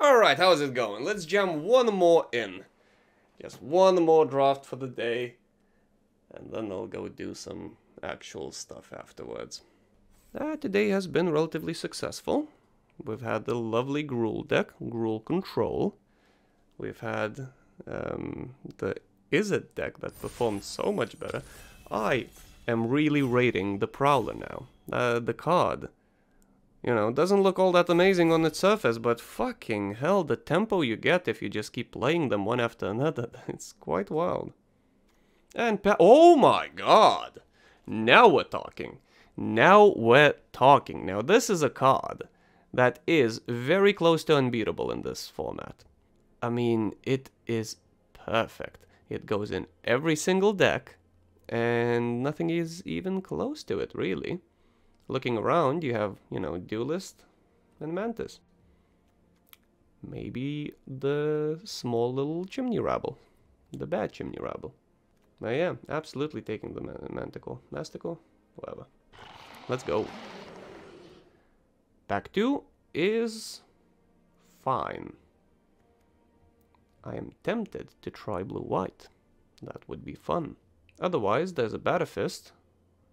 Alright, how's it going? Let's jam one more in. Just one more draft for the day. And then I'll go do some actual stuff afterwards. Uh, today has been relatively successful. We've had the lovely Gruul deck, Gruul Control. We've had um, the Izzet deck that performed so much better. I am really rating the Prowler now. Uh, the card. You know, doesn't look all that amazing on its surface, but fucking hell, the tempo you get if you just keep playing them one after another, it's quite wild. And oh my god! Now we're talking. Now we're talking. Now this is a card that is very close to unbeatable in this format. I mean, it is perfect. It goes in every single deck, and nothing is even close to it, really. Looking around, you have, you know, Duelist and Mantis. Maybe the small little Chimney Rabble. The bad Chimney Rabble. I am absolutely taking the Manticore. Masticore? Whatever. Let's go. Back 2 is fine. I am tempted to try blue-white. That would be fun. Otherwise, there's a Battlefist,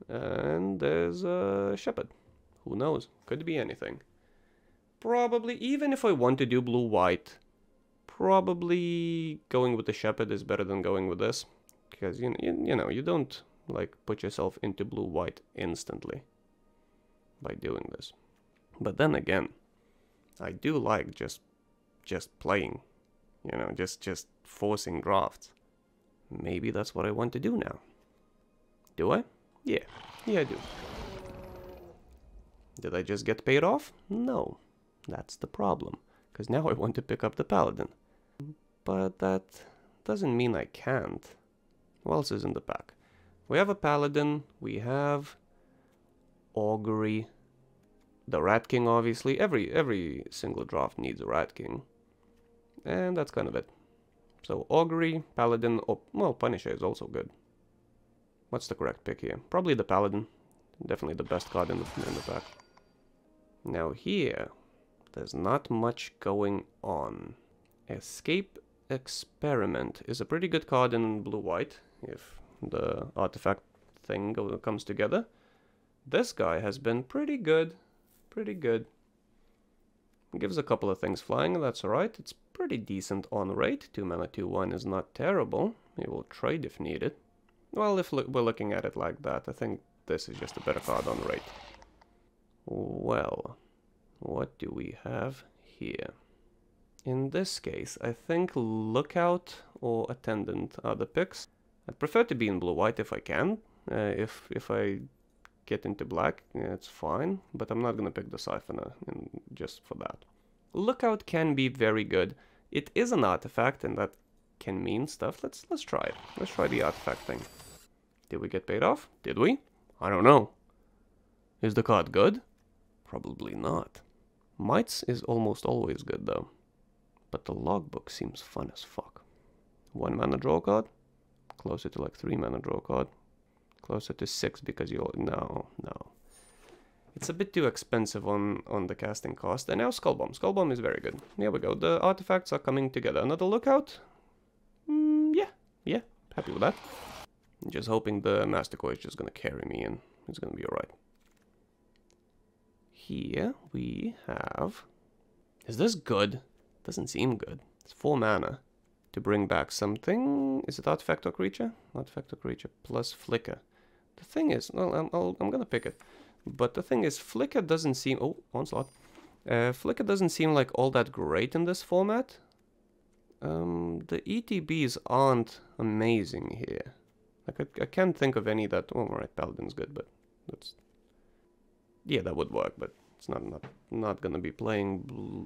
and there's a Shepherd. Who knows? Could be anything. Probably, even if I want to do blue-white, probably going with the Shepherd is better than going with this. Because, you, you, you know, you don't, like, put yourself into blue-white instantly by doing this. But then again, I do like just just playing you know, just, just forcing drafts. Maybe that's what I want to do now. Do I? Yeah. Yeah, I do. Did I just get paid off? No. That's the problem. Because now I want to pick up the paladin. But that doesn't mean I can't. What else is in the pack? We have a paladin. We have augury. The rat king, obviously. Every every single draft needs a rat king. And that's kind of it. So Augury, Paladin, oh, well, Punisher is also good. What's the correct pick here? Probably the Paladin. Definitely the best card in the, in the pack. Now here, there's not much going on. Escape Experiment is a pretty good card in blue-white, if the artifact thing comes together. This guy has been pretty good, pretty good. Gives a couple of things flying, that's alright. It's pretty decent on rate. 2 mana 2 1 is not terrible. We will trade if needed. Well, if we're looking at it like that, I think this is just a better card on rate. Well, what do we have here? In this case, I think Lookout or Attendant are the picks. I'd prefer to be in blue-white if I can. Uh, if if I get into black, it's fine, but I'm not gonna pick the Siphoner just for that. Lookout can be very good. It is an artifact, and that can mean stuff. Let's let's try it. Let's try the artifact thing. Did we get paid off? Did we? I don't know. Is the card good? Probably not. Mites is almost always good, though. But the logbook seems fun as fuck. One mana draw card? Closer to like three mana draw card. Closer to six because you... No, no. It's a bit too expensive on, on the casting cost. And now Skull Bomb. Skull Bomb is very good. Here we go. The artifacts are coming together. Another lookout? Mm, yeah, yeah. Happy with that. Just hoping the master Masticore is just gonna carry me and it's gonna be alright. Here we have... Is this good? Doesn't seem good. It's 4 mana to bring back something. Is it artifact or creature? Artifact or creature plus flicker. The thing is, well, I'm, i am gonna pick it. But the thing is, Flicker doesn't seem... Oh, onslaught. Uh, Flicker doesn't seem like all that great in this format. Um, the ETBs aren't amazing here. Like, I, I can't think of any that... Oh, alright, Paladin's good, but that's... Yeah, that would work, but it's not not, not gonna be playing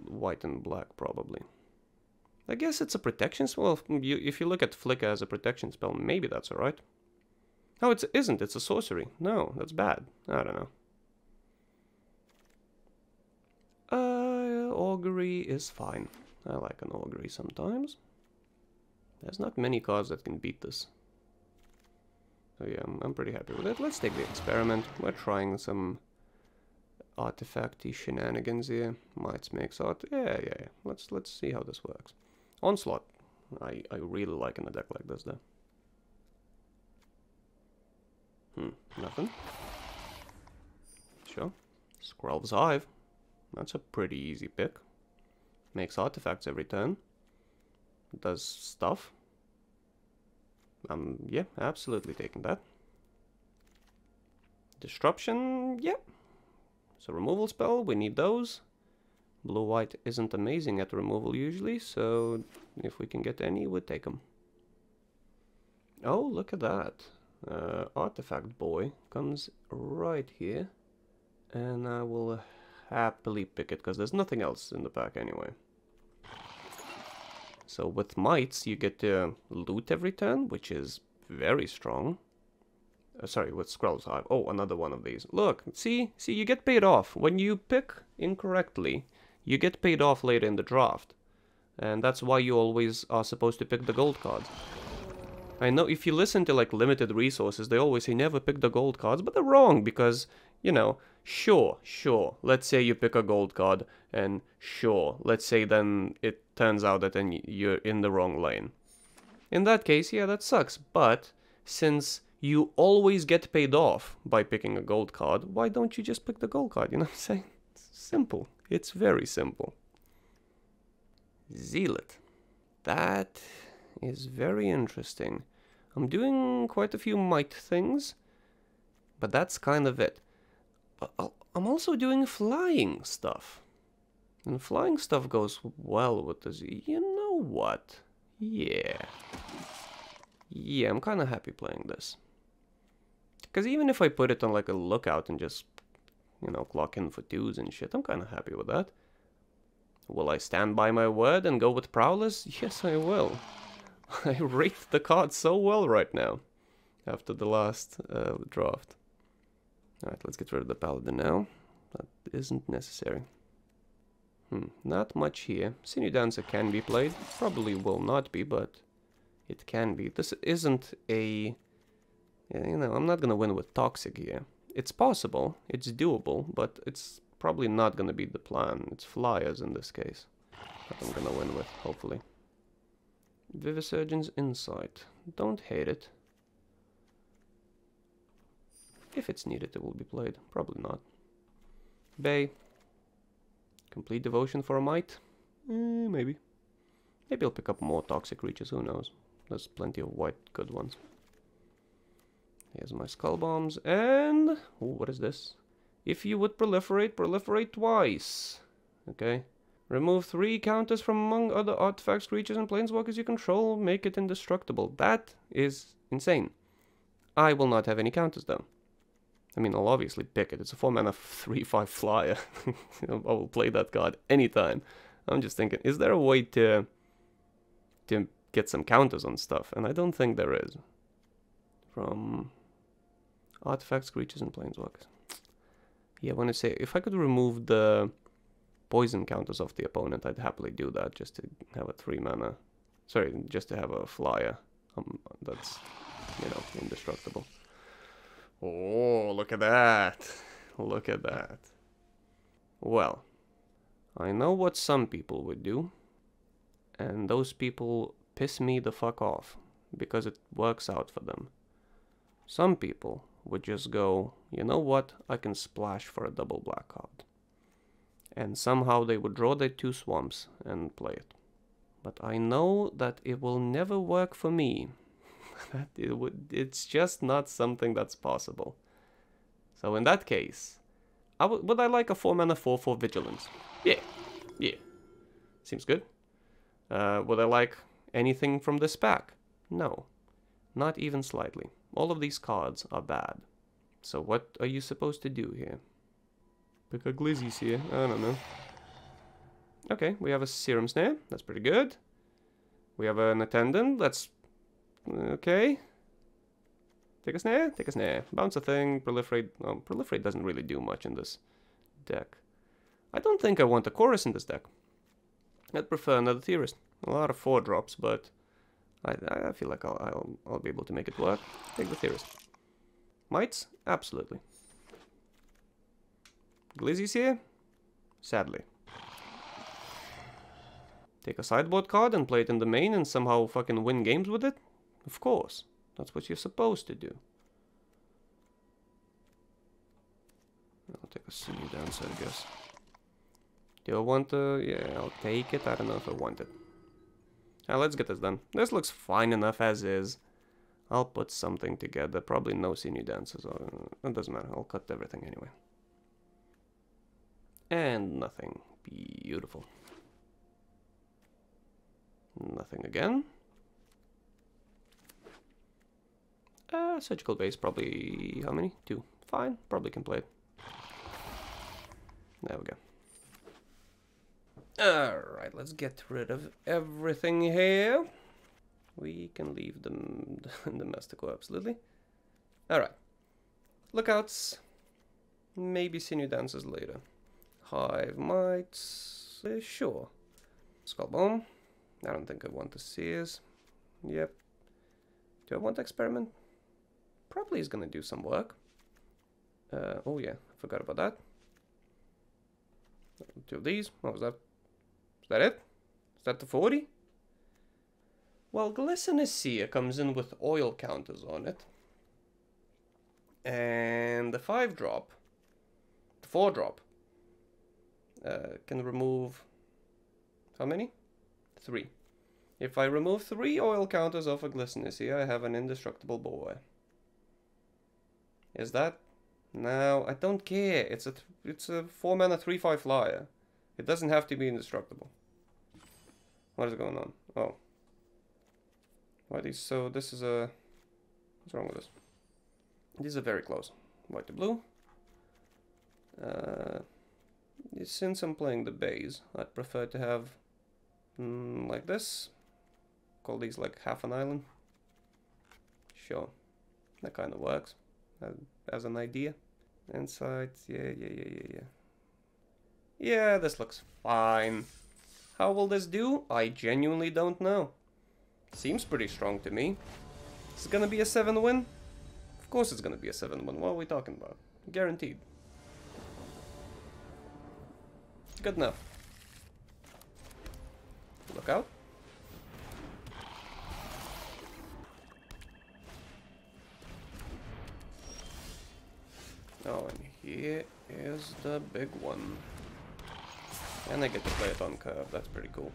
white and black, probably. I guess it's a protection spell. You, if you look at Flicker as a protection spell, maybe that's alright. No, it isn't. It's a sorcery. No, that's bad. I don't know. Uh, augury is fine. I like an augury sometimes. There's not many cards that can beat this. So yeah, I'm, I'm pretty happy with it. Let's take the experiment. We're trying some artifacty shenanigans here. Might makes art. Yeah, yeah, yeah. Let's let's see how this works. Onslaught. I I really like in a deck like this though. Hmm, nothing. Sure. Skrelv's Hive. That's a pretty easy pick. Makes artifacts every turn. Does stuff. Um, yeah, absolutely taking that. Disruption, yeah. So removal spell, we need those. Blue-white isn't amazing at removal usually, so if we can get any, we'd take them. Oh, look at that. Uh, artifact boy comes right here. And I will happily pick it, because there's nothing else in the pack anyway. So with mites, you get to loot every turn, which is very strong. Uh, sorry, with scrolls. Hive. Oh, another one of these. Look, see? See, you get paid off. When you pick incorrectly, you get paid off later in the draft. And that's why you always are supposed to pick the gold cards. I know if you listen to like limited resources, they always say never pick the gold cards, but they're wrong because, you know, sure, sure, let's say you pick a gold card and sure, let's say then it turns out that you're in the wrong lane. In that case, yeah, that sucks, but since you always get paid off by picking a gold card, why don't you just pick the gold card, you know what I'm saying? It's simple. It's very simple. Zealot. That is very interesting. I'm doing quite a few might things, but that's kind of it. Uh, uh, I'm also doing flying stuff. And flying stuff goes well with this. You know what? Yeah. Yeah, I'm kind of happy playing this. Because even if I put it on like a lookout and just, you know, clock in for twos and shit, I'm kind of happy with that. Will I stand by my word and go with Prowlers? Yes, I will. I rate the card so well right now after the last uh, draft. Alright, let's get rid of the Paladin now. That isn't necessary. Hmm, not much here. Sinew Dancer can be played. Probably will not be, but it can be. This isn't a... You know, I'm not gonna win with Toxic here. It's possible, it's doable, but it's probably not gonna be the plan. It's Flyers in this case that I'm gonna win with, hopefully. Vivisurgeon's Insight. Don't hate it. If it's needed, it will be played. Probably not. Bay. Compleat Devotion for a Mite? Eh, maybe. Maybe I'll pick up more Toxic creatures, who knows. There's plenty of white good ones. Here's my Skull Bombs, and... Ooh, what is this? If you would proliferate, proliferate twice. Okay. Remove three counters from among other artifacts, creatures, and planeswalkers you control. Make it indestructible. That is insane. I will not have any counters, though. I mean, I'll obviously pick it. It's a 4 mana 3 5 flyer. I will play that card anytime. I'm just thinking, is there a way to to get some counters on stuff? And I don't think there is. From artifacts, creatures, and planeswalkers. Yeah, when I want to say, if I could remove the poison counters of the opponent, I'd happily do that just to have a 3 mana. Sorry, just to have a flyer. Um, that's, you know, indestructible. Oh, Oh, look at that. Look at that. Well, I know what some people would do. And those people piss me the fuck off. Because it works out for them. Some people would just go, you know what, I can splash for a double black card. And somehow they would draw their two swamps and play it. But I know that it will never work for me that it would it's just not something that's possible. So in that case, would I like a 4 mana 4 for vigilance? Yeah. Yeah. Seems good. Uh, would I like anything from this pack? No. Not even slightly. All of these cards are bad. So what are you supposed to do here? Pick a Glizzy's here. I don't know. Okay, we have a Serum Snare. That's pretty good. We have an Attendant. That's Okay. Take a snare, take a snare. Bounce a thing, proliferate. Proliferate doesn't really do much in this deck. I don't think I want a chorus in this deck. I'd prefer another theorist. A lot of four drops, but I, I feel like I'll, I'll, I'll be able to make it work. Take the theorist. Mites? Absolutely. Glizzy's here? Sadly. Take a sideboard card and play it in the main and somehow fucking win games with it? Of course. That's what you're supposed to do. I'll take a Sinew Dancer, I guess. Do I want to... Yeah, I'll take it. I don't know if I want it. Now let's get this done. This looks fine enough as is. I'll put something together. Probably no Sinew Dancers. Or, it doesn't matter. I'll cut everything anyway. And nothing. Beautiful. Nothing again. Uh, surgical base, probably... How many? Two. Fine. Probably can play it. There we go. Alright, let's get rid of everything here. We can leave the, the Domestico, absolutely. Alright. Lookouts. Maybe Sinew Dancers later. Hive Mites. Uh, sure. Skull Bomb. I don't think I want the Sears. Yep. Do I want to Experiment? Probably is gonna do some work. Uh, oh yeah, forgot about that. Two of these. What was that? Is that it? Is that the 40? Well, Glistener Seer comes in with oil counters on it. And the 5 drop, the 4 drop, uh, can remove how many? 3. If I remove 3 oil counters off a Glistener Seer, I have an indestructible boy. Is that no, I don't care. It's a it's a four mana three five flyer. It doesn't have to be indestructible. What is going on? Oh. Why these so this is a what's wrong with this? These are very close. White to blue. Uh since I'm playing the base, I'd prefer to have mm, like this. Call these like half an island. Sure. That kind of works as an idea. Inside, yeah, yeah, yeah, yeah, yeah. Yeah, this looks fine. How will this do? I genuinely don't know. Seems pretty strong to me. Is it gonna be a 7 win? Of course it's gonna be a 7 win. What are we talking about? Guaranteed. Good enough. Look out. Oh, and here is the big one. And I get to play it on curve, that's pretty cool.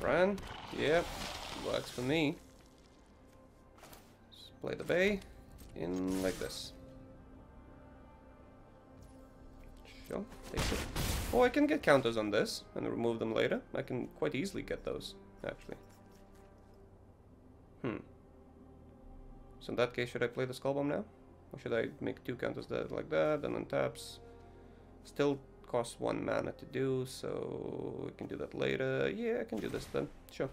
Run, yep, works for me. Just play the bay in like this. Sure, take it. Oh, I can get counters on this and remove them later. I can quite easily get those, actually. Hmm. So in that case, should I play the Skull Bomb now? Or should I make two counters that like that, and then taps? Still costs one mana to do, so we can do that later. Yeah, I can do this then. Sure.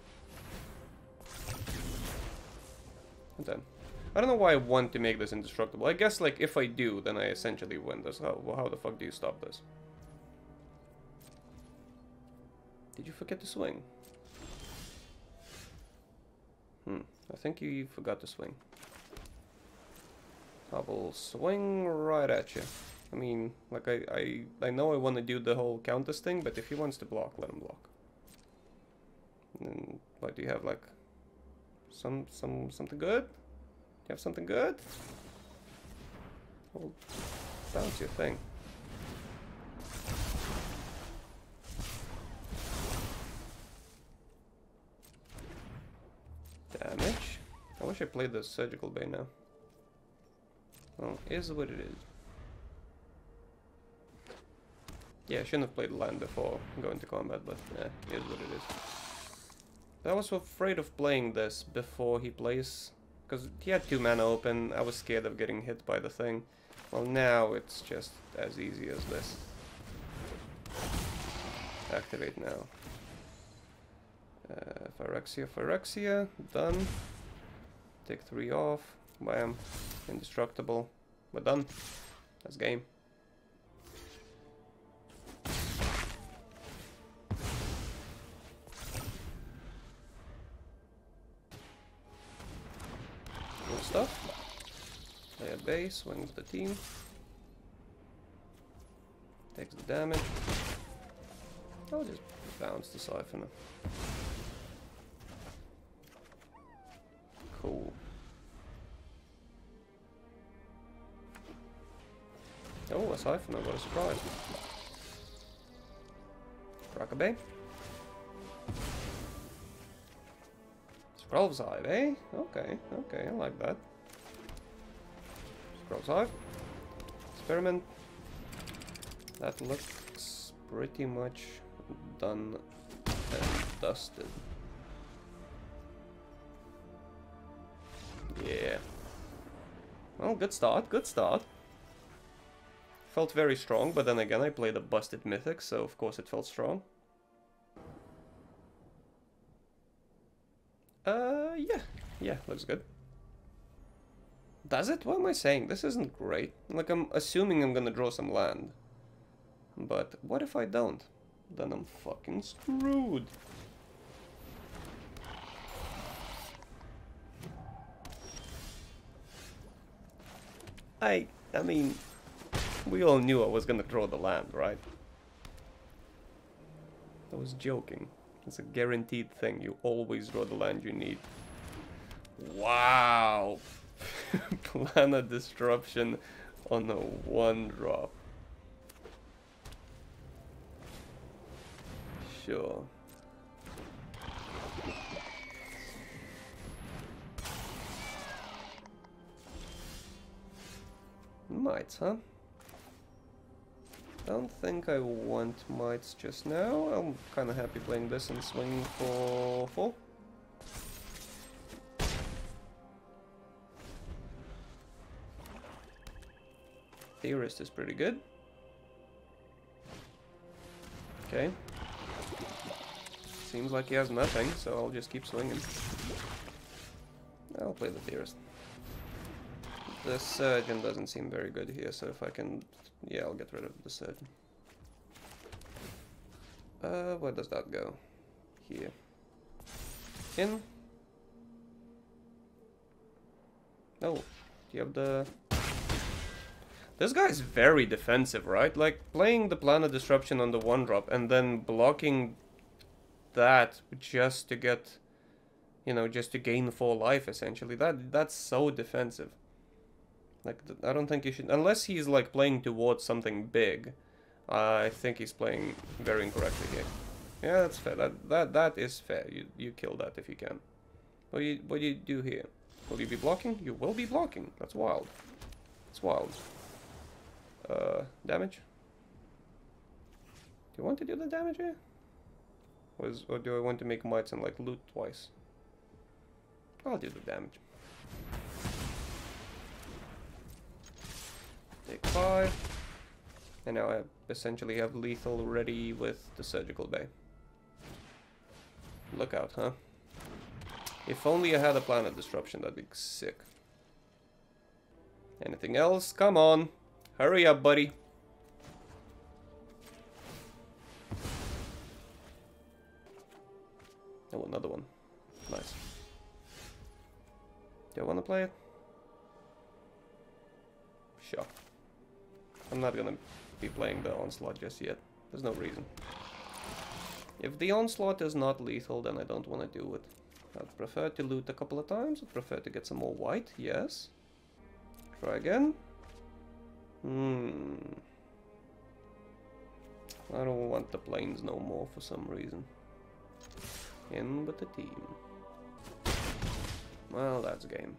And then. I don't know why I want to make this indestructible. I guess, like, if I do, then I essentially win this. How, well, how the fuck do you stop this? Did you forget to swing? Hmm, I think you forgot to swing. I will swing right at you. I mean, like, I, I, I know I want to do the whole countess thing, but if he wants to block, let him block. And what, do you have, like, some, some, something good? Do you have something good? Well, your thing. Damage. I wish I played the surgical bay now. Well, is what it is. Yeah, I shouldn't have played land before going to combat, but yeah, is what it is. I was afraid of playing this before he plays, because he had two mana open, I was scared of getting hit by the thing. Well, now it's just as easy as this. Activate now. Uh, Phyrexia, Phyrexia, done. Take three off. Bam. Um, indestructible. We're done. That's game. Good stuff. base, swings the team. Takes the damage. I'll just bounce the Siphoner. Cool. Oh, a Siphoner, what a surprise. Rockabay. Scroll Hive, eh? Okay, okay, I like that. Scroll Hive. Experiment. That looks pretty much done and dusted. Yeah. Well, good start, good start. Felt very strong, but then again I played a busted mythic, so of course it felt strong. Uh, yeah. Yeah, looks good. Does it? What am I saying? This isn't great. Like, I'm assuming I'm gonna draw some land. But what if I don't? Then I'm fucking screwed. I, I mean, we all knew I was gonna draw the land, right? I was joking. It's a guaranteed thing. You always draw the land you need. Wow! Planar Disruption on a one drop. Sure. Might, huh? Don't think I want mites just now. I'm kind of happy playing this and swinging for full. Theorist is pretty good. Okay. Seems like he has nothing, so I'll just keep swinging. I'll play the Theorist. The Surgeon doesn't seem very good here, so if I can yeah, I'll get rid of the surgeon. Uh, where does that go? Here. In. Oh, do you have the... This guy's very defensive, right? Like, playing the Planar Disruption on the one drop and then blocking that just to get, you know, just to gain four life, essentially. That That's so defensive. Like, I don't think you should... Unless he's, like, playing towards something big. I think he's playing very incorrectly here. Yeah, that's fair. That that that is fair. You you kill that if you can. What do you what do you do here? Will you be blocking? You will be blocking. That's wild. It's wild. Uh, damage. Do you want to do the damage here? Or, is, or do I want to make mites and like loot twice? I'll do the damage. Take five. And now I essentially have lethal ready with the surgical bay. Look out, huh? If only I had a planar disruption, that'd be sick. Anything else? Come on. Hurry up, buddy. Oh, another one. Nice. Do I want to play it? Sure. I'm not gonna be playing the Onslaught just yet. There's no reason. If the Onslaught is not lethal, then I don't want to do it. I'd prefer to loot a couple of times. I'd prefer to get some more white, yes. Try again. Hmm. I don't want the planes no more for some reason. In with the team. Well, that's game.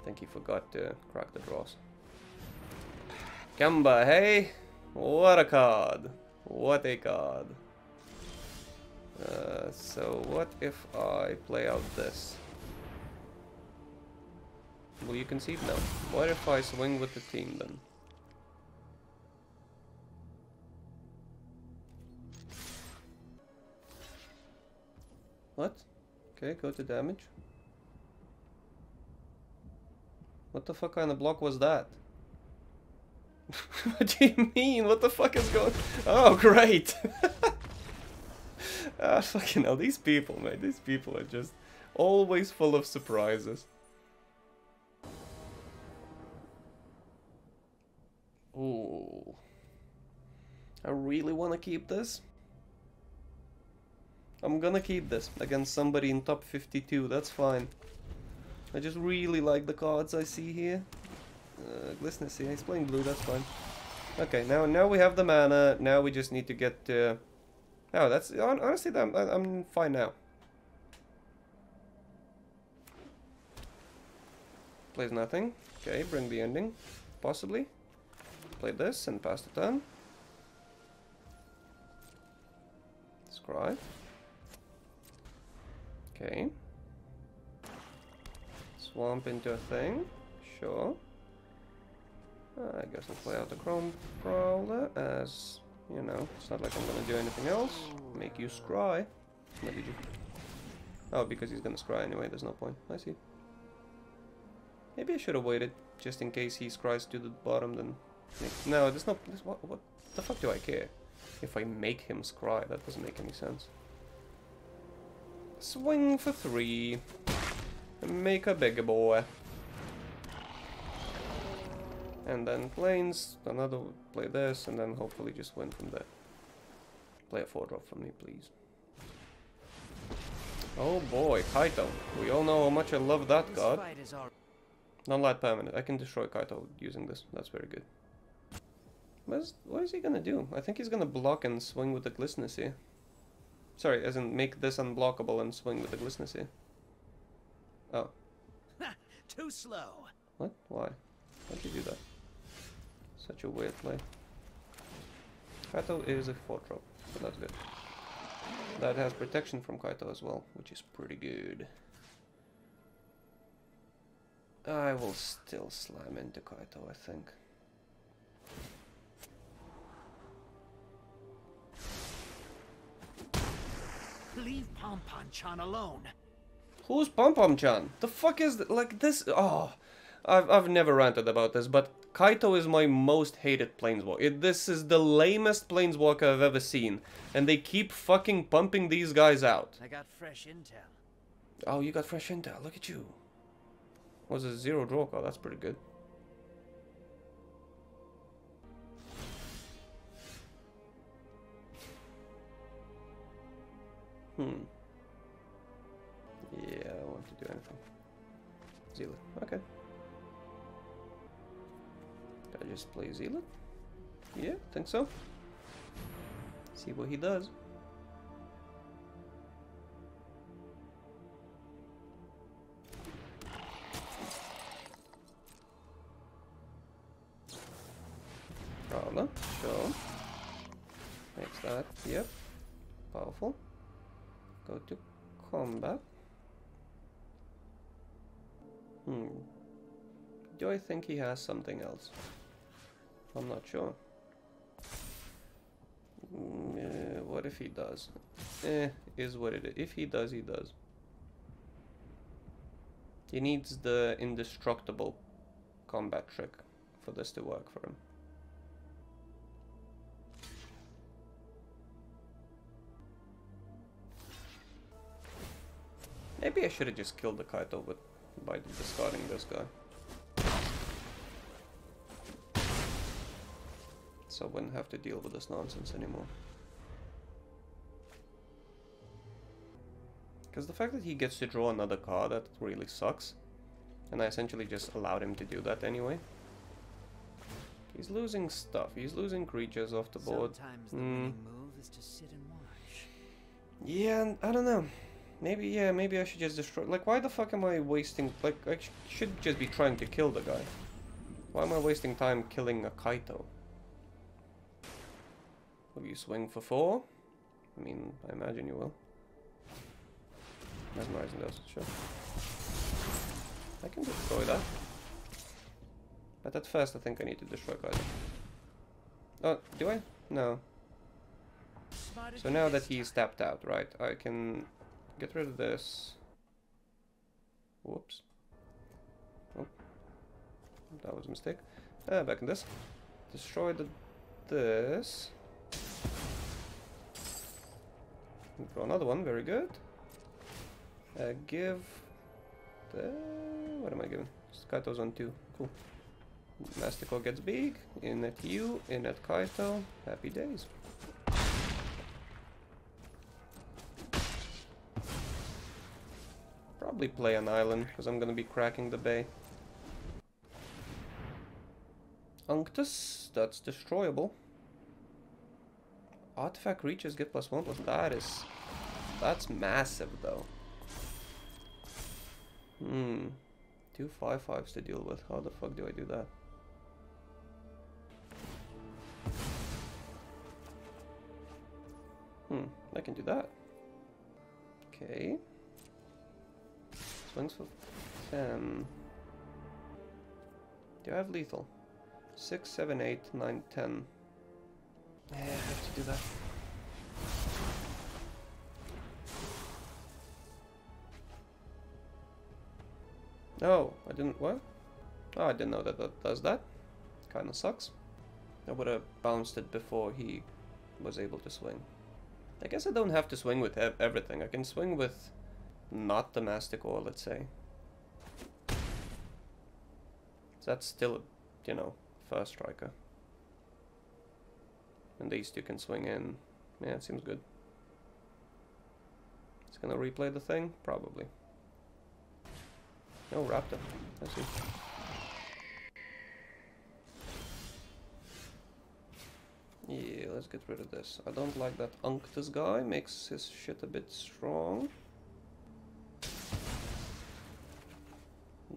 I think he forgot to crack the draws. Kemba, hey? What a card. What a card. Uh, so what if I play out this? Will you concede? No. What if I swing with the team then? What? Okay, go to damage. What the fuck kind of block was that? what do you mean? What the fuck is going... Oh, great. ah, fucking hell. These people, man. These people are just always full of surprises. Ooh. I really want to keep this. I'm gonna keep this against somebody in top 52, that's fine. I just really like the cards I see here. Uh, Glistener Seer, he's playing blue, that's fine. Okay, now now we have the mana, now we just need to get... Uh... Oh, that's... Honestly, I'm, I'm fine now. Plays nothing. Okay, bring the ending. Possibly. Play this and pass the turn. Scry. Okay. Swamp into a thing. Sure. I guess I'll play out the Chrome Prowler as, you know, it's not like I'm gonna do anything else. Make you scry. You... Oh, because he's gonna scry anyway, there's no point. I see. Maybe I should have waited, just in case he scries to the bottom, then... No, there's no... There's, what, what the fuck do I care? If I make him scry, that doesn't make any sense. Swing for three. Make a bigger boy. And then planes, another play this, and then hopefully just win from there. Play a 4 drop for me, please. Oh boy, Kaito. We all know how much I love that god. Non-light permanent. I can destroy Kaito using this. That's very good. What is, what is he gonna do? I think he's gonna block and swing with the Glistener Seer. Sorry, as in make this unblockable and swing with the Glistener Seer. Oh. Too slow. What? Why? Why'd you do that? Such a weird play. Kaito is a 4 drop, so that's good. That has protection from Kaito as well, which is pretty good. I will still slam into Kaito, I think. Leave Pom Pom Chan alone. Who's Pom Pom Chan? The fuck is th like this? Oh, I've I've never ranted about this, but Kaito is my most hated planeswalker. this is the lamest planeswalker I've ever seen, and they keep fucking pumping these guys out. I got fresh intel. Oh, you got fresh intel. Look at you. Was a zero draw card. That's pretty good. Does. Prowler, sure. Makes that, yep. Powerful. Go to combat. Hmm. Do I think he has something else? I'm not sure. Mm, eh, what if he does? Eh, is what it is. If he does, he does. He needs the indestructible combat trick for this to work for him. Maybe I should have just killed the Kaito with, by discarding this guy. So I wouldn't have to deal with this nonsense anymore. Because the fact that he gets to draw another card, that really sucks. And I essentially just allowed him to do that anyway. He's losing stuff. He's losing creatures off the board. The Mm. move is to sit and watch. Yeah, I don't know. Maybe, yeah, maybe I should just destroy... Like, why the fuck am I wasting... Like, I sh should just be trying to kill the guy. Why am I wasting time killing a Kaito? Will you swing for four? I mean, I imagine you will. Mesmerizing Dose, sure. I can destroy that. But at first I think I need to destroy Kaito. Oh, do I? No. So now that he's tapped out, right, I can get rid of this. Whoops. Oh. That was a mistake. Uh, back in this. Destroy the this. Draw another one, very good. Uh, give the... What am I giving? Kaito's on two. Cool. Mastico gets big. In at you, in at Kaito. Happy days. Probably play an island, because I'm gonna be cracking the bay. Unctus, that's destroyable. Artifact reaches get plus one plus that is that's massive though. Hmm. Two five fives to deal with. How the fuck do I do that? Hmm, I can do that. Okay. Swings for 10. Do I have lethal? 6, 7, 8, 9, 10. Yeah, I have to do that. No, I didn't. What? Oh, I didn't know that that does that. Kinda sucks. I would have bounced it before he was able to swing. I guess I don't have to swing with ev everything. I can swing with not the mastic Masticore, let's say. That's still, a you know, first striker. And these two can swing in. Yeah, it seems good. It's gonna replay the thing? Probably. No, Raptor. I see. Yeah, let's get rid of this. I don't like that Unctus guy. Makes his shit a bit strong.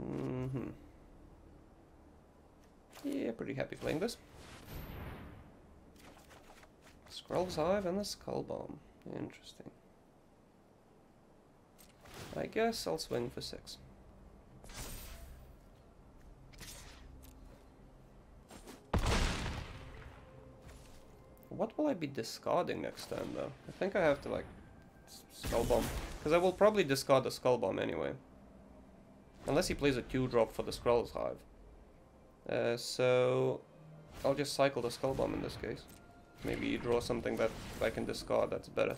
Mm hmm Yeah, pretty happy playing this. Skrelv's Hive and the Skull Bomb. Interesting. I guess I'll swing for six. What will I be discarding next time though? I think I have to like Skull Bomb. Because I will probably discard the Skull Bomb anyway. Unless he plays a 2-drop for the Skrelv's Hive. Uh, so I'll just cycle the Skull Bomb in this case. Maybe you draw something that I can discard that's better.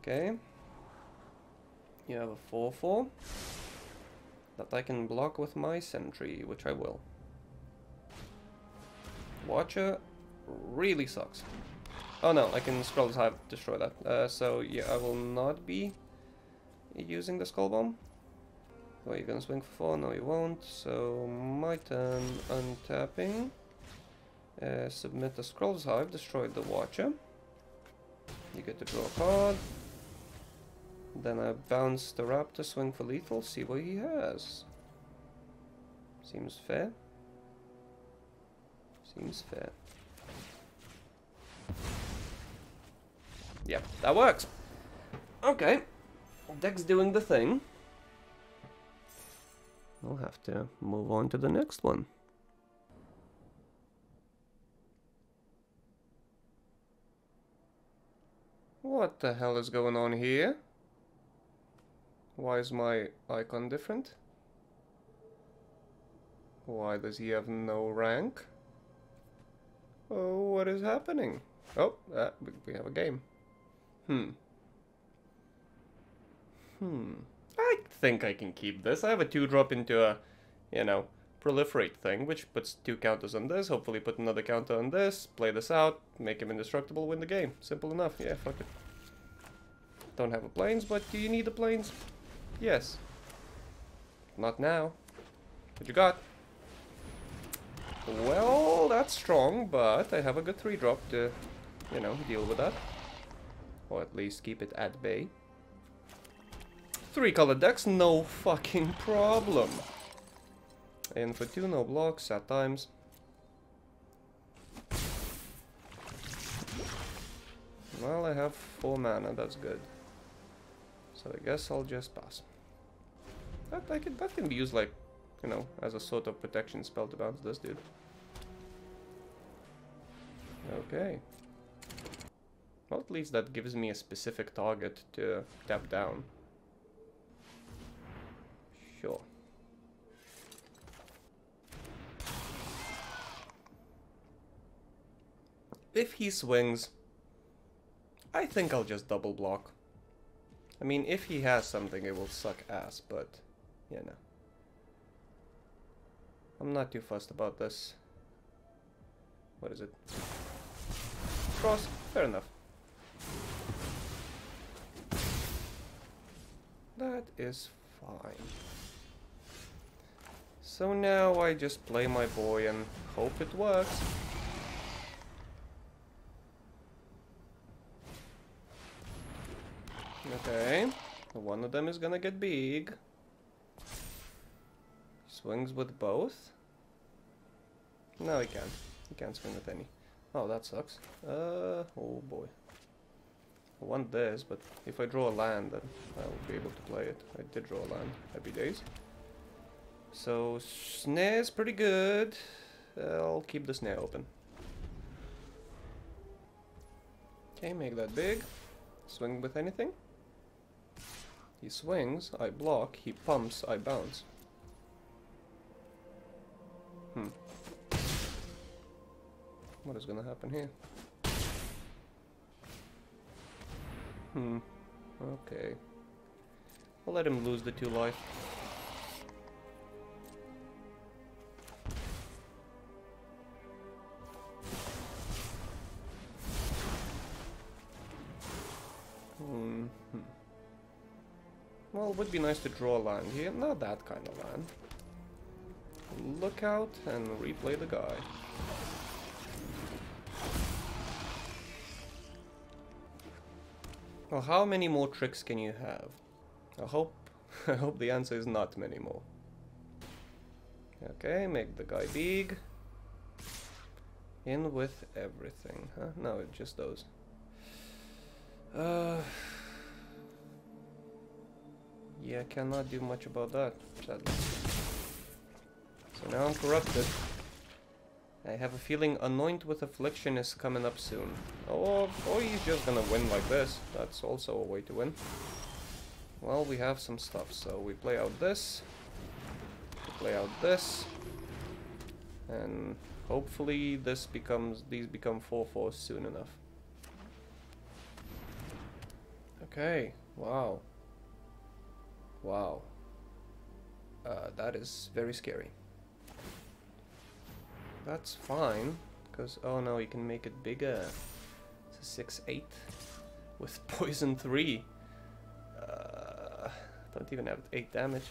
Okay. You have a 4-4. That I can block with my Sentry, which I will. Watcher really sucks. Oh no, I can Skrelv's Hive destroy that. Uh, so yeah, I will not be using the Skull Bomb. Oh, you're gonna swing for 4? No, you won't. So my turn, untapping. Uh, submit the Skrelv's Hive, destroy the Watcher. You get to draw a card. Then I bounce the Raptor, swing for lethal, see what he has. Seems fair. Seems fair. Yeah, that works. Okay. Deck's doing the thing. I'll have to move on to the next one. What the hell is going on here? Why is my icon different? Why does he have no rank? Oh, what is happening? Oh, uh, we have a game. Hmm. Hmm. I think I can keep this. I have a 2-drop into a, you know, proliferate thing, which puts two counters on this, hopefully put another counter on this, play this out, make him indestructible, win the game. Simple enough. Yeah, fuck it. Don't have a planes, but do you need the planes? Yes. Not now. What you got? Well, that's strong, but I have a good 3-drop to, you know, deal with that. Or at least keep it at bay. Three color decks, no fucking problem. And for two, no blocks at times. Well, I have four mana, that's good. So I guess I'll just pass. That, I can, that can be used like, you know, as a sort of protection spell to bounce this dude. Okay. Well, at least that gives me a specific target to tap down. Sure. If he swings, I think I'll just double block. I mean, if he has something, it will suck ass, but, you know. I'm not too fussed about this. What is it? Cross. Fair enough. That is fine. So now I just play my boy and hope it works. Okay, one of them is gonna get big. Swings with both. No, he can't. He can't swing with any. Oh, that sucks. Uh, oh boy. I want this, but if I draw a land, then I'll be able to play it. I did draw a land. Happy days. So, snare's pretty good. I'll keep the snare open. Okay, make that big. Swing with anything. He swings, I block, he pumps, I bounce. Hmm. What is gonna happen here? Hmm. Okay. I'll let him lose the two life. Hmm. Well, it would be nice to draw a land here. Not that kind of land. Look out and replay the guy. Well, how many more tricks can you have? I hope I hope the answer is not many more. Okay, make the guy big. In with everything, huh? No, just those. Uh, yeah, cannot do much about that, sadly. So now I'm corrupted. I have a feeling Anoint with Affliction is coming up soon. Or, or he's just gonna win like this. That's also a way to win. Well, we have some stuff, so we play out this. Play out this. And hopefully this becomes these become 4-4 soon enough. Okay, wow. Wow. Uh, that is very scary. That's fine, because, oh no, you can make it bigger. It's a 6-8 with poison 3. Uh, don't even have 8 damage.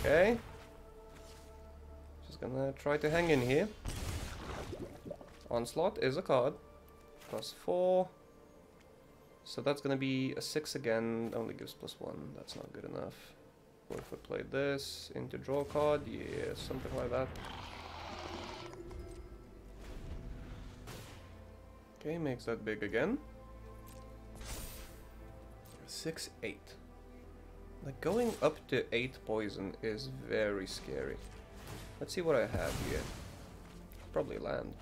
Okay. Just gonna try to hang in here. Onslaught is a card. Plus 4. So that's gonna be a 6 again, only gives plus 1. That's not good enough. What if I play this into draw card? Yeah, something like that. Okay, makes that big again. 6, 8. Like, going up to 8 poison is very scary. Let's see what I have here. Probably land.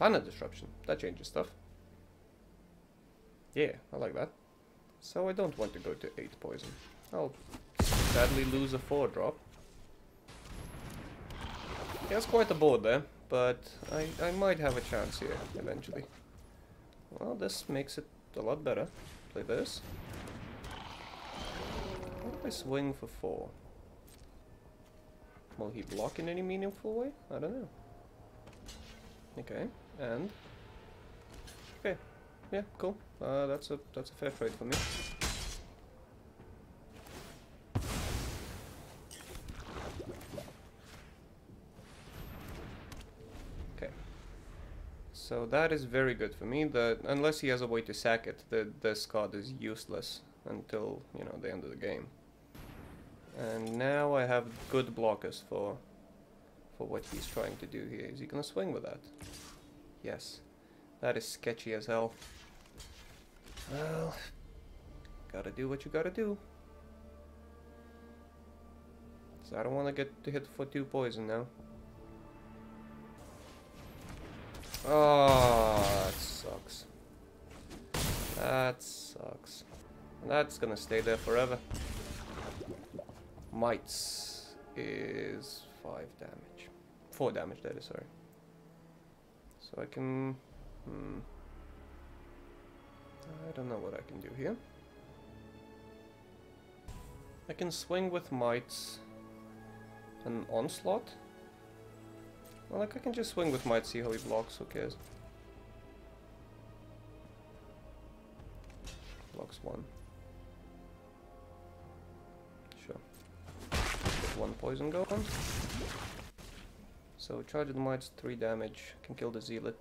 Planar Disruption. That changes stuff. Yeah, I like that. So I don't want to go to 8 poison. I'll sadly lose a 4 drop. He has quite a board there, but I, I might have a chance here eventually. Well, this makes it a lot better. Play this. How do I swing for 4? Will he block in any meaningful way? I don't know. Okay, and... Okay, yeah, cool. Uh, that's a that's a fair trade for me. So that is very good for me. That unless he has a way to sack it, the this card is useless until you know the end of the game. And now I have good blockers for for what he's trying to do here. Is he gonna swing with that? Yes. That is sketchy as hell. Well, gotta do what you gotta do. So I don't want to get hit for two poison now. Oh, that sucks. That sucks. That's gonna stay there forever. Mites is 5 damage. 4 damage, that is, sorry. So I can... Hmm. I don't know what I can do here. I can swing with mites. An onslaught? Well, like I can just swing with might, see how he blocks, who cares? Blocks one. Sure. Get one poison going. So charged might's three damage, can kill the zealot.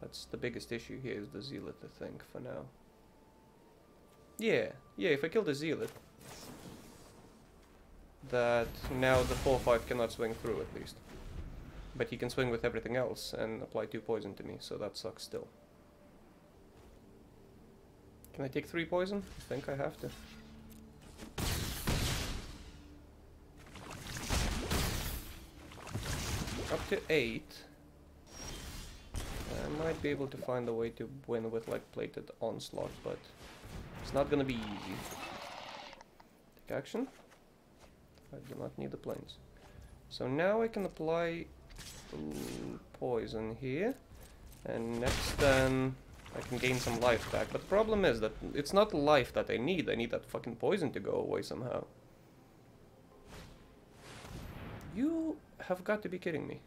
That's the biggest issue here is the zealot, I think, for now. Yeah, yeah, if I kill the zealot, that now the 4-5 cannot swing through at least. But he can swing with everything else and apply 2 poison to me, so that sucks still. Can I take 3 poison? I think I have to. Up to 8. I might be able to find a way to win with like plated onslaught, but it's not gonna be easy. Take action. I do not need the planes. So now I can apply poison here. And next then I can gain some life back. But the problem is that it's not life that I need. I need that fucking poison to go away somehow. You have got to be kidding me.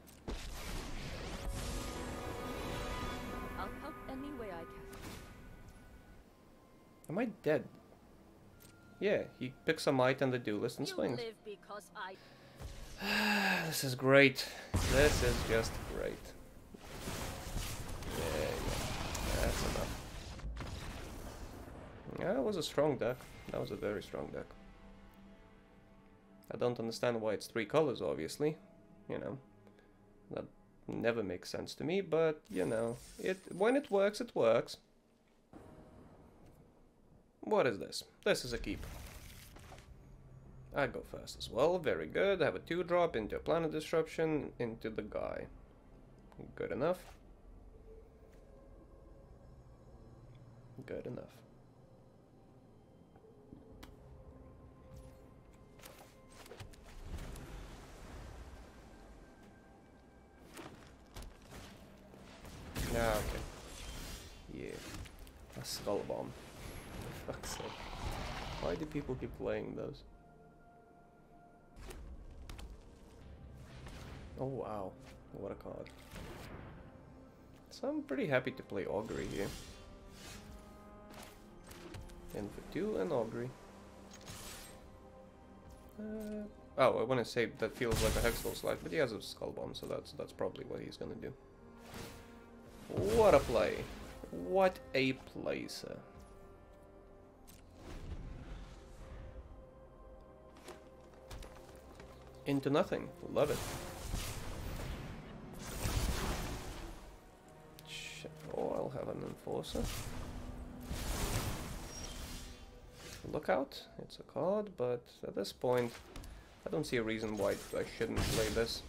I'll help any way I can. Am I dead? Yeah, he picks a mite and the duelist and swings. I. this is great. This is just great. Yeah, yeah. That's enough. Yeah, that was a strong deck. That was a very strong deck. I don't understand why it's three colors, obviously. You know. That never makes sense to me, but, you know. it When it works, it works. What is this? This is a keep. I go first as well, very good. I have a 2 drop into a planar disruption, into the guy. Good enough. Good enough. Yeah, okay. Yeah. A skull bomb. Fuck's sake. Why do people keep playing those? Oh wow, what a card. So I'm pretty happy to play Augury here. And for two, an Augury. Uh, oh, I want to say that feels like a Hexgold Slash, but he has a Skull Bomb, so that's that's probably what he's gonna do. What a play! What a play, sir. Into nothing. Love it. Oh, I'll have an enforcer. Lookout. It's a card, but at this point, I don't see a reason why I shouldn't play this.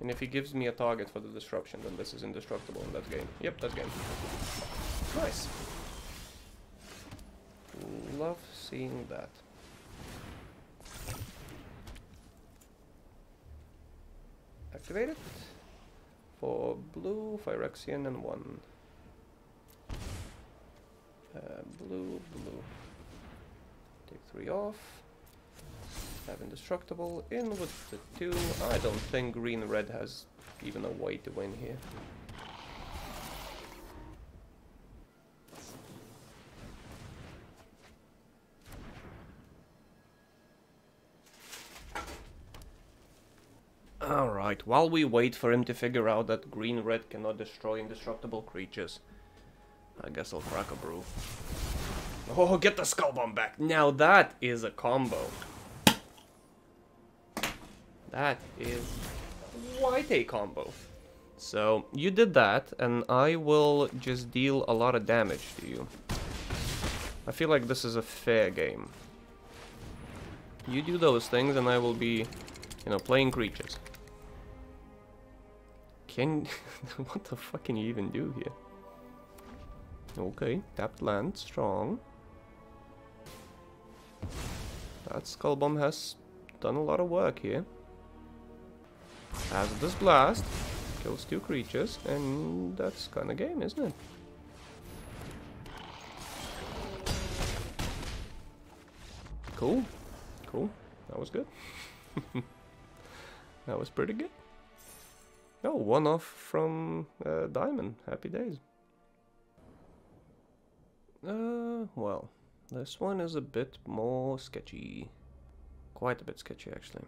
And if he gives me a target for the disruption, then this is indestructible in that game. Yep, that's game. Nice. Seeing that. Activate it. For blue, Phyrexian, and one. Uh, blue, blue. Take three off. Have indestructible. In with the two. I don't think green red has even a way to win here. While we wait for him to figure out that green red cannot destroy indestructible creatures, I guess I'll crack a brew. Oh, get the skull bomb back! Now that is a combo. That is quite a combo. So, you did that, and I will just deal a lot of damage to you. I feel like this is a fair game. You do those things, and I will be, you know, playing creatures. Can... what the fuck can you even do here? Okay, tapped land, strong. That skull bomb has done a lot of work here. As this blast kills two creatures, and that's kind of game, isn't it? Cool, cool. That was good. that was pretty good. Oh, one off from uh, Diamond. Happy days. Uh, well, this one is a bit more sketchy. Quite a bit sketchy, actually.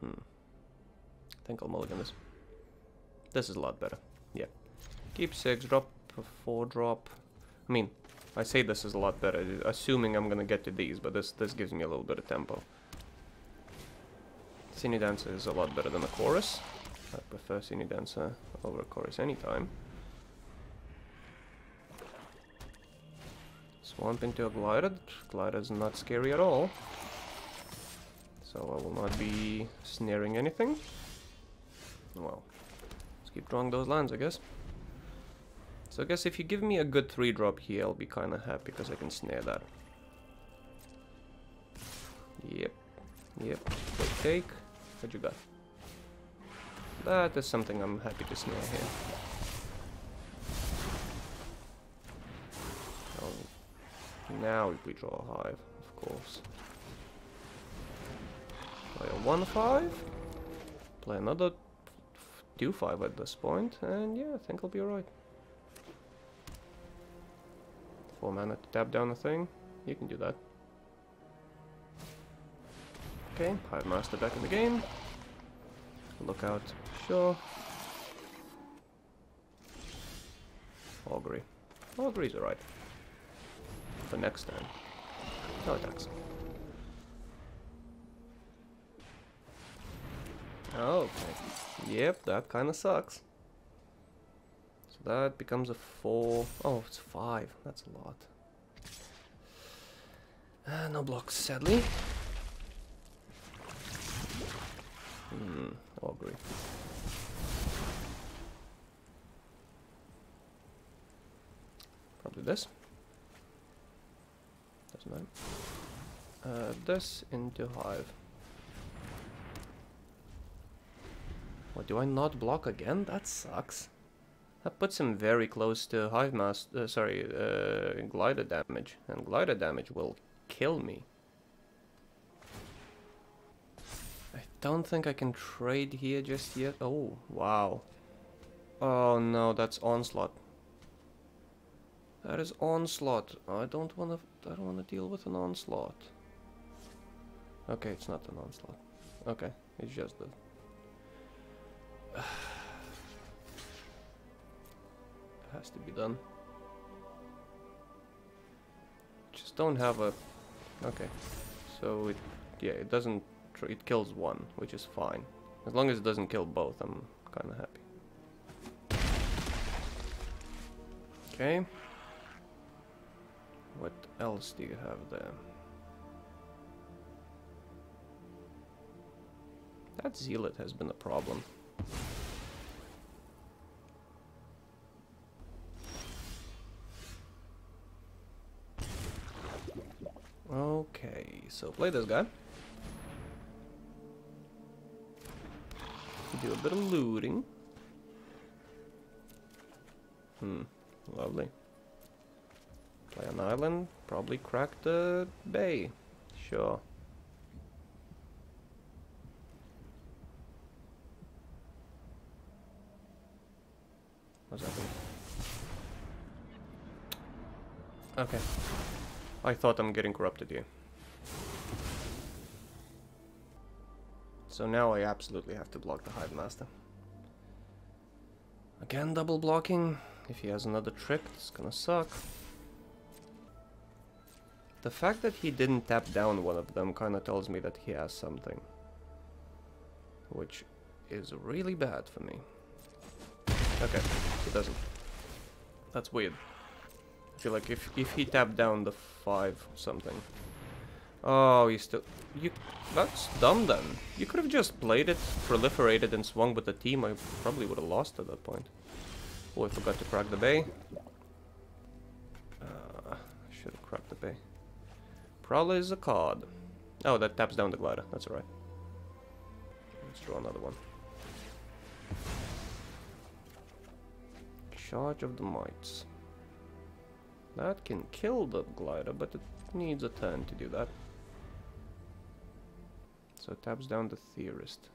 Hmm. I think I'll mulligan this. This is a lot better. Yeah. Keep 6, drop a 4 drop. I mean, I say this is a lot better, assuming I'm gonna get to these, but this this gives me a little bit of tempo. Sinew Dancer is a lot better than the chorus. I prefer Sinew Dancer over chorus anytime. Swamp into a glider. Glider is not scary at all. So I will not be snaring anything. Well, let's keep drawing those lines, I guess. So I guess if you give me a good 3 drop here, I'll be kind of happy because I can snare that. Yep. Yep. Take. What you got? Uh, that is something I'm happy to snare here. Oh, now we draw a hive, of course. Play a 1-5. Play another 2-5 at this point, and yeah, I think I'll be alright. 4 mana to tap down a thing. You can do that. Okay, Hive Master back in the game. Look out. Sure. Augury. Augury's alright. For next time. No attacks. Okay. Yep, that kinda sucks. So that becomes a four. Oh, it's five. That's a lot. Uh, no blocks, sadly. Hmm, augury. Probably this. Doesn't matter. Uh, this into hive. What, do I not block again? That sucks. That puts him very close to hive mass, uh, sorry, uh, glider damage. And glider damage will kill me. Don't think I can trade here just yet. Oh, wow. Oh no, that's onslaught. That is onslaught. I don't wanna I don't wanna deal with an onslaught. Okay, it's not an onslaught. Okay, it's just the has to be done. Just don't have a... Okay. So it... Yeah, it doesn't... It kills one, which is fine. As long as it doesn't kill both, I'm kind of happy. Okay. What else do you have there? That zealot has been a problem. Okay, so play this guy. Do a bit of looting. Hmm, lovely. Play an island, probably crack the bay. Sure. What's happening? Okay. I thought I'm getting corrupted here. So now I absolutely have to block the Hive Master. Again double blocking. If he has another trick, it's gonna suck. The fact that he didn't tap down one of them kinda tells me that he has something. Which is really bad for me. Okay, he doesn't. That's weird I feel like if if he tapped down the five something. Oh, you still you. That's dumb then. You could have just played it, proliferated, and swung with the team. I probably would have lost at that point. Oh, I forgot to crack the bay. Uh, should have cracked the bay. Prowler is a card. Oh, that taps down the glider. That's alright. Let's draw another one. Charge of the Mites. That can kill the glider, but it needs a turn to do that. So it taps down the Theorist.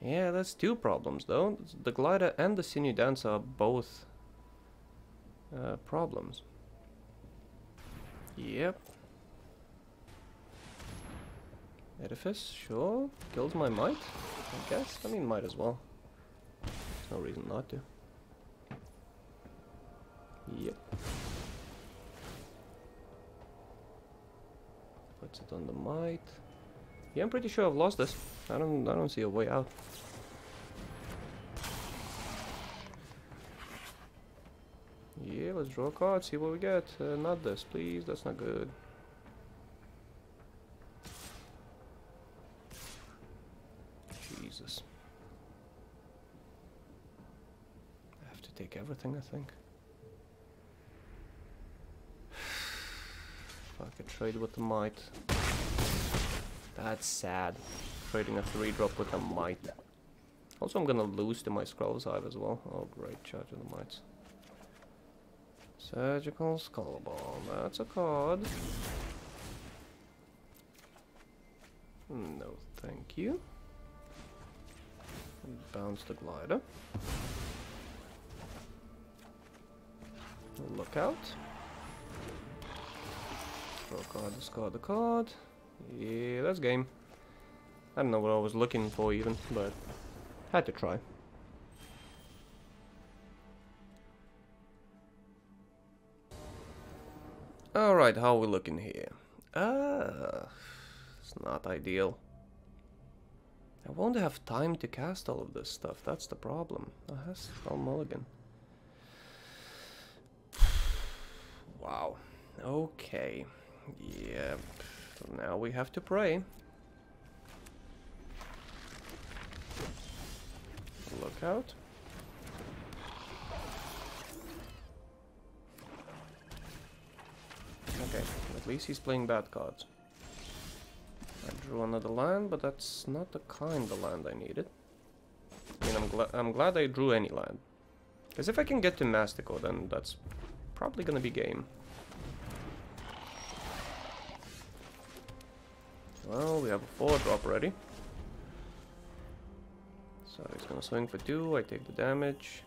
Yeah, that's two problems though. The Glider and the Sinew Dancer are both uh, problems. Yep. Edifice, sure. Kills my mite, I guess. I mean, might as well. There's no reason not to. Yep. Puts it on the mite. Yeah, I'm pretty sure I've lost this. I don't I don't see a way out. Yeah, let's draw a card, see what we get. Uh, not this, please. That's not good. Jesus. I have to take everything, I think. Fuck, I trade with the mite. That's sad. Trading a 3 drop with a mite. Also, I'm gonna lose to my Skrelv's Hive as well. Oh, great, charge of the mites. Surgical Skull Bomb. That's a card. No, thank you. Bounce the glider. Look out. Draw card, discard the card. Yeah, that's game. I don't know what I was looking for even, but had to try. Alright, how are we looking here? Ah, it's not ideal. I won't have time to cast all of this stuff, that's the problem. Oh, I'll mulligan. Wow. Okay. Yeah. So now we have to pray. Look out. Okay, at least he's playing bad cards. I drew another land, but that's not the kind of land I needed. I mean, I'm, gla I'm glad I drew any land. Because if I can get to Masticore, then that's probably gonna be game. Well, we have a 4 drop ready. So he's gonna swing for 2, I take the damage.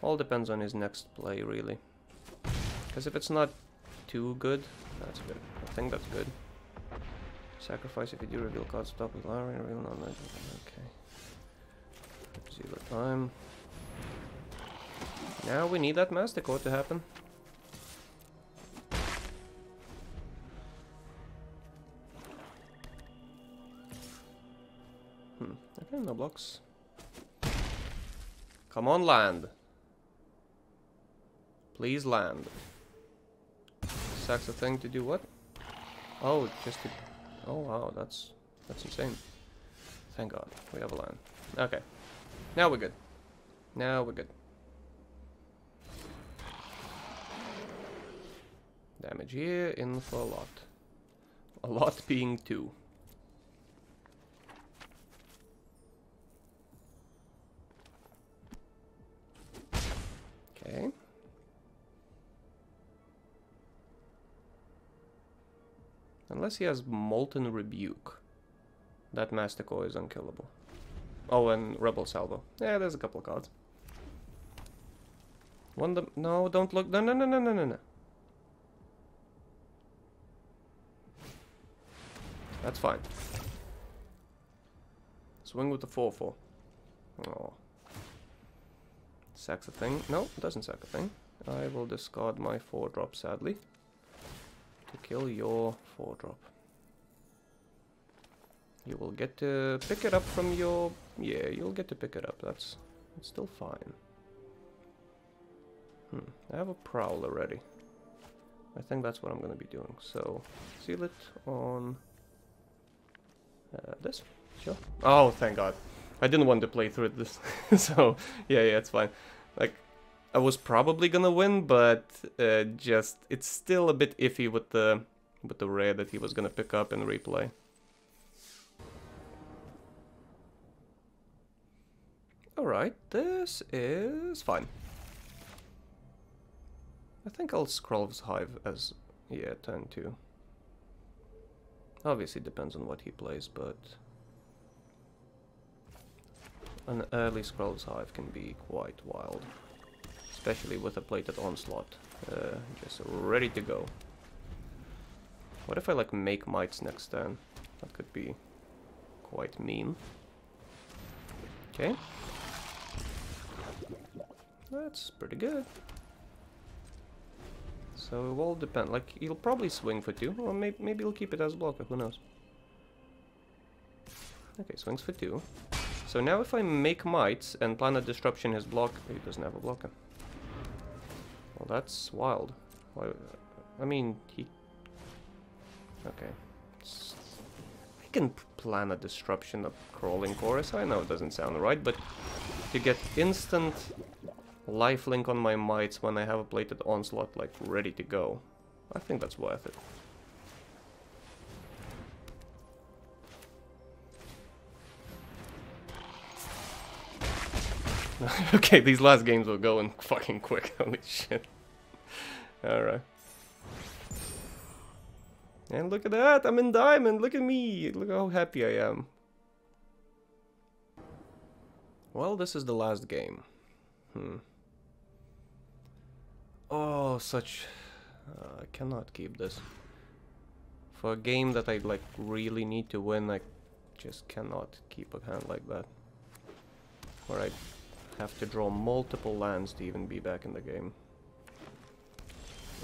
All depends on his next play, really. Because if it's not too good, that's good. I think that's good. Sacrifice if you do reveal cards top with Larry, reveal non Okay. Zero time. Now we need that Masticore to happen. No blocks. Come on, land. Please land. Sucks a thing to do what? Oh, just to... Oh, wow, that's... That's insane. Thank God, we have a land. Okay. Now we're good. Now we're good. Damage here, in for a lot. A lot being two. Unless he has Molten Rebuke. That Masticore is unkillable. Oh, and Rebel Salvo. Yeah, there's a couple of cards. One the no, don't look. No, no, no, no, no, no, no. That's fine. Swing with the 4-4. Oh. Sacks a thing. No, doesn't sack a thing. I will discard my 4-drop, sadly. To kill your 4-drop. You will get to pick it up from your... Yeah, you'll get to pick it up. That's, still fine. Hmm, I have a prowl already. I think that's what I'm going to be doing. So, seal it on uh, this. Sure. Oh, thank God. I didn't want to play through this. so, yeah, yeah, it's fine. Like, I was probably gonna win, but uh, just it's still a bit iffy with the with the rare that he was gonna pick up and replay. Alright, this is fine. I think I'll Skrelv's Hive as, yeah, turn 2. Obviously depends on what he plays, but an early Skrelv's Hive can be quite wild. Especially with a plated onslaught. Uh, just ready to go. What if I like make mites next turn? That could be quite mean. Okay. That's pretty good. So it will depend. Like, he'll probably swing for two, or maybe, maybe he'll keep it as blocker, who knows. Okay, swings for two. So now if I make mites and planar disruption his block, he doesn't have a blocker. Well, that's wild. Why, I mean, he... Okay. I can planar disruption of crawling chorus. I know it doesn't sound right, but to get instant lifelink on my mites when I have a plated onslaught like ready to go, I think that's worth it. okay, these last games were going fucking quick. Holy shit. Alright. And look at that, I'm in diamond, look at me, look how happy I am. Well, this is the last game. Hmm. Oh, such... Uh, I cannot keep this. For a game that I, like, really need to win, I just cannot keep a hand like that. I have to draw multiple lands to even be back in the game.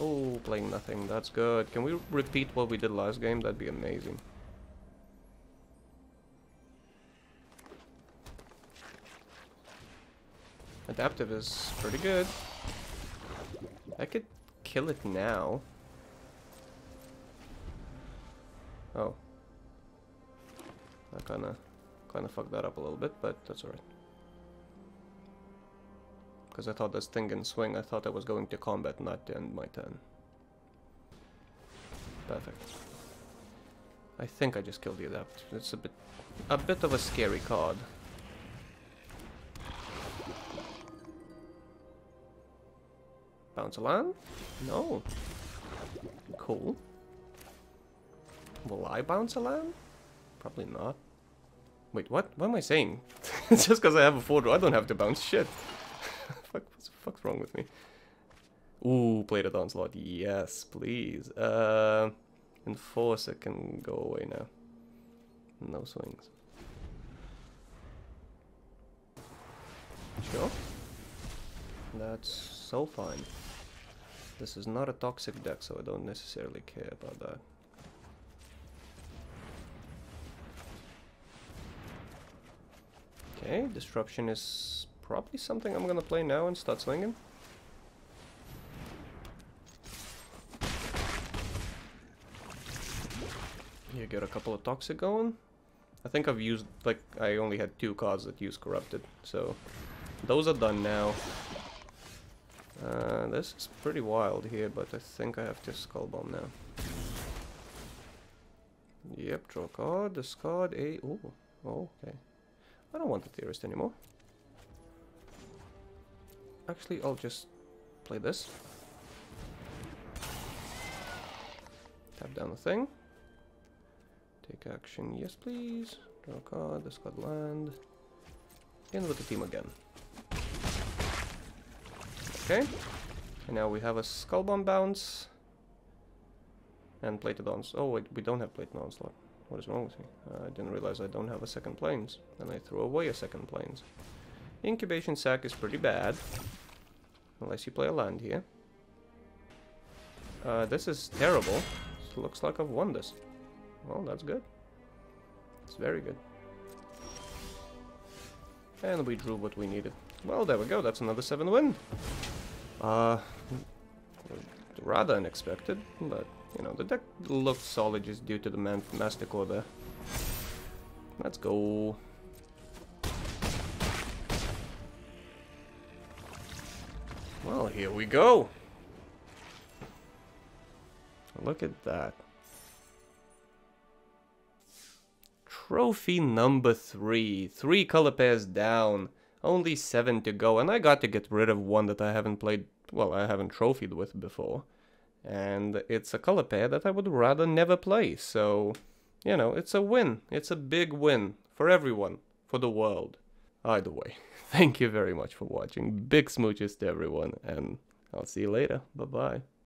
Oh, playing nothing. That's good. Can we repeat what we did last game? That'd be amazing. Adaptive is pretty good. I could kill it now. Oh. I kinda, kinda fucked that up a little bit, but that's alright. Because I thought this thing can swing, I thought I was going to combat, not to end my turn. Perfect. I think I just killed the adapt. It's a bit, a bit of a scary card. Bounce a land? No. Cool. Will I bounce a land? Probably not. Wait, what? What am I saying? Just because I have a 4 I don't have to bounce shit. Fuck's wrong with me? Ooh, plated onslaught. Yes, please. Uh, enforcer can go away now. No swings. Sure. That's so fine. This is not a toxic deck, so I don't necessarily care about that. Okay, disruption is probably something I'm gonna play now and start swinging. You get a couple of toxic going. I think I've used, like, I only had two cards that use corrupted, so those are done now. Uh, this is pretty wild here, but I think I have to skull bomb now. Yep, draw card, discard a. Oh, oh, okay. I don't want the theorist anymore. Actually, I'll just play this. Tap down the thing. Take action, yes please. Draw a card, discard land. In with the team again. Okay. And now we have a skull bomb bounce. And plated onslaught. Oh wait, we don't have plated onslaught. What is wrong with me? Uh, I didn't realize I don't have a second planes. And I threw away a second planes. Incubation sac is pretty bad. Unless you play a land here. Uh, this is terrible. Looks like I've won this. Well, that's good. It's very good. And we drew what we needed. Well, there we go. That's another 7 win. Uh, rather unexpected, but, you know, the deck looked solid just due to the man Masticore there. Let's go. Well, here we go. Look at that. Trophy number three. Three color pairs down. Only seven to go. And I got to get rid of one that I haven't played, well, I haven't trophied with before. And it's a color pair that I would rather never play. So you know, it's a win. It's a big win for everyone, for the world. Either way, thank you very much for watching. Big smooches to everyone, and I'll see you later. Bye bye.